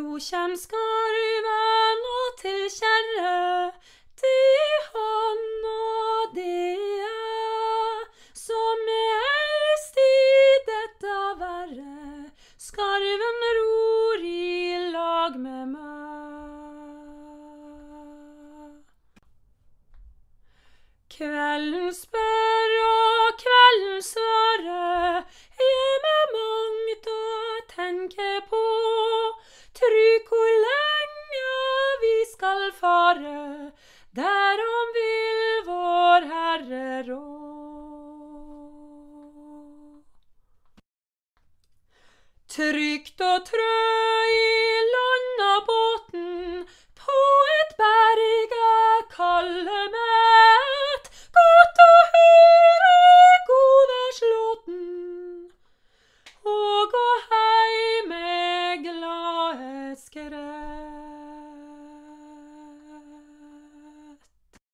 Kjem skarven og til kjerre, de han og det som er i dette verre. Skarven ror i lag med meg. Kvelden spør skal fare, derom vil vår Herre rå. Trygt og trø i